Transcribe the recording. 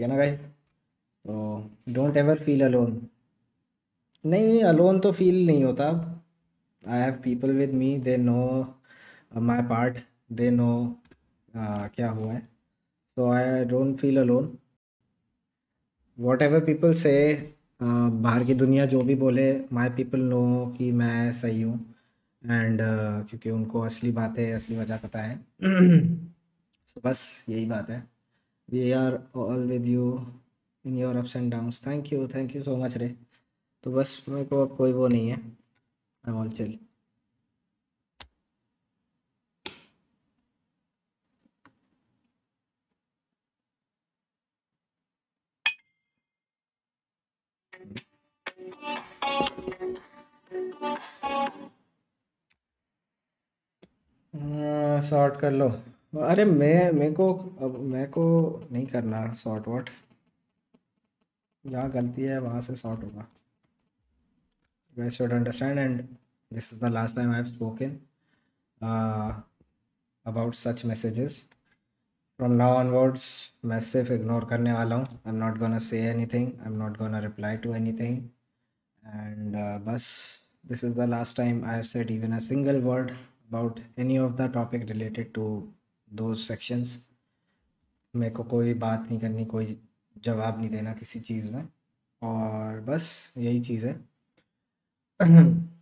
या ना गाइस तो डोंट एवर फील अलोन नहीं अलोन तो फील नहीं होता I have people with me they know my part they know क्या हुआ है। So I don't feel alone whatever people से बाहर की दुनिया जो भी बोले माई पीपल नो कि मैं सही हूँ। एंड uh, क्योंकि उनको असली बातें असली वजह पता है। So, बस यही बात है। We are all with you in your ups and downs thank you thank you so much रे तो बस मेरे को अब कोई वो नहीं है। आई ऑल चिल सॉर्ट कर लो। अरे मैं, मेरे को, अब मेरे को नहीं करना शॉर्ट वॉट जहाँ गलती है, वहाँ से शॉर्ट होगा। I should understand and this is the last time I have spoken about such messages from now onwards मैं सिर्फ़ इग्नोर करने वाला हूँ। I'm not gonna say anything I'm not gonna reply to anything and बस this is the last time I have said even a single word about any of the topic related to those sections मेरे को कोई बात नहीं करनी, कोई जवाब नहीं देना किसी चीज़ में। और बस यही चीज़ है।